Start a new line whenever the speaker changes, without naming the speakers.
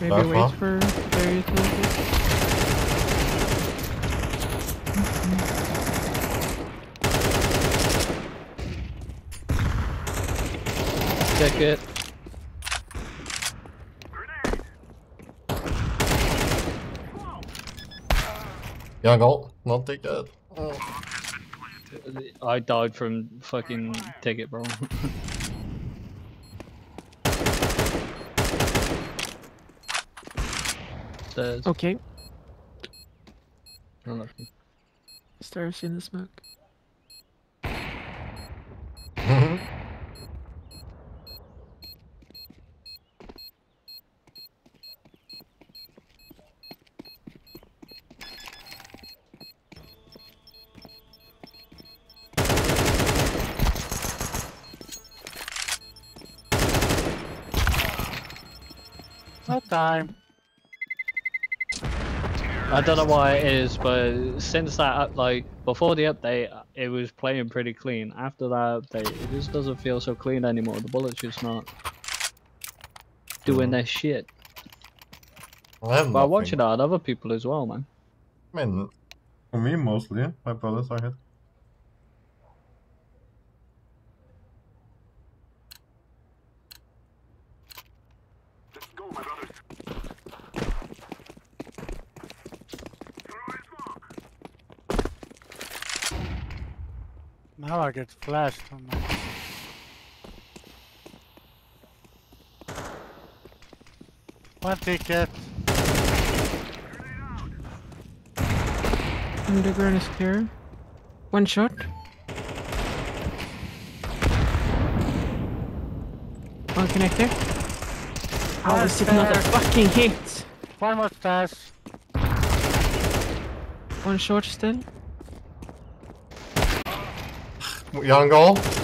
Maybe
Back
wait
off.
for their utility. Mm-hmm.
Check it.
Young ult, not take that. Oh.
I died from fucking ticket, bro. Stairs.
Okay,
Unlucky.
stairs in the smoke.
No time.
I don't know why it is, but since that, like, before the update, it was playing pretty clean. After that update, it just doesn't feel so clean anymore. The bullets just not doing hmm. their shit.
I have
But I watch it on other people as well, man.
I mean, for me mostly, my bullets are hit.
Now I get flashed on my. One ticket.
Underground is clear. One shot. Oh, One connector. Oh, this a fucking hit.
One more stash.
One short still.
Young ult.